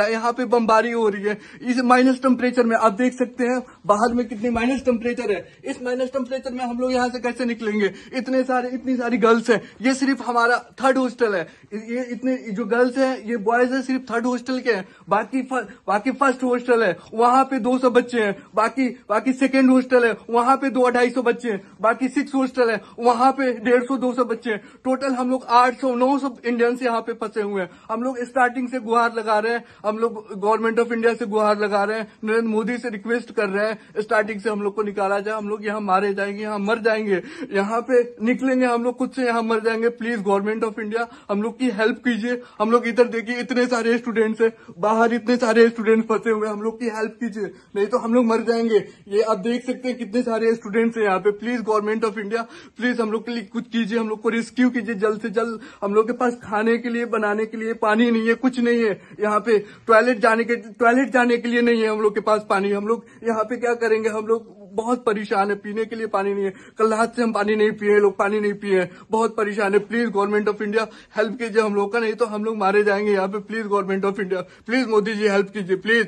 यहाँ पे बमबारी हो रही है। इस माइनस टेम्परेचर में आप देख सकते हैं, बाहर में कितनी माइनस टेम्परेचर है। इस माइनस टेम्परेचर में हम लोग यहाँ से कैसे निकलेंगे? इतने सारे, इतनी सारी गर्ल्स हैं। ये सिर्फ़ हमारा थर्ड हॉस्टल है। ये इतने, जो गर्ल्स हैं, ये बॉयज़ है, सिर्फ़ थर्ड हॉस्टल के हैं। बाकी बाकी फ़र्स्ट हॉस्टल है। वहाँ पे दो सौ बच्चे हैं। बाकी बाकी सेकेंड हॉस्टल है। वहाँ पे दो अढ़ाई सौ बच्चे हैं। बाकी सिक्स हॉस्टल है। वहाँ पे डेढ़ सौ, दो सौ बच्चे हैं। टोटल हम लोग आठ सौ, नौ सौ इंडियंस यहाँ पे फंसे हुए हैं। हम लोग स्टार्टिंग से गुहार लगा रहे हैं। हम लोग गवर्नमेंट ऑफ़ इंडिया से गुहार लगा रहे हैं नरेंद्र मोदी से रिक्वेस्ट कर रहे हैं स्टार्टिंग से हम लोग को निकाला जाए हम लोग यहाँ मारे जाएँगे यहाँ मर जाएँगे यहाँ पे निकलेंगे हम लोग खुद से यहाँ मर जाएँगे प्लीज़ गवर्नमेंट ऑफ़ इंडिया हम लोग की हेल्प कीजिए हम लोग इधर देखिए इतने सारे स्टूडेंट्स है बाहर इतने सारे स्टूडेंट्स फंसे हुए हम लोग की हेल्प कीजिए नहीं तो हम लोग मर जाएँगे ये आप देख सकते हैं कितने सारे स्टूडेंट्स है यहाँ पे please government of India please हम लोग के लिए कुछ कीजिए हम लोग को रेस्क्यू कीजिए जल्द से जल्द हम लोग के पास खाने के लिए बनाने के लिए पानी नहीं है कुछ नहीं है यहाँ पे टॉयलेट जाने के, टॉयलेट जाने के लिए नहीं है हम लोग के पास पानी। हम लोग यहाँ पे क्या करेंगे? हम लोग बहुत परेशान है। पीने के लिए पानी नहीं है। कल रात से हम पानी नहीं पिए लोग पानी नहीं पिए बहुत परेशान है। Please government of India help कीजिए हम लोग का। नहीं तो हम लोग मारे जाएँगे यहाँ पे। Please government of India please Modi ji help कीजिए। प्लीज़